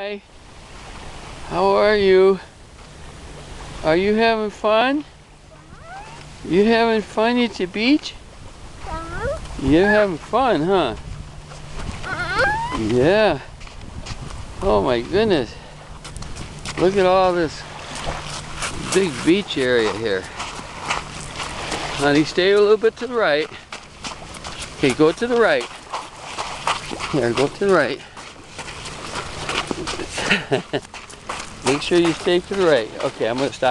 Hi. How are you? Are you having fun? You having fun at the beach? You're having fun, huh? Yeah. Oh my goodness. Look at all this big beach area here. Honey, stay a little bit to the right. Okay, go to the right. Here, go to the right. Make sure you stay to the right. Okay, I'm gonna stop.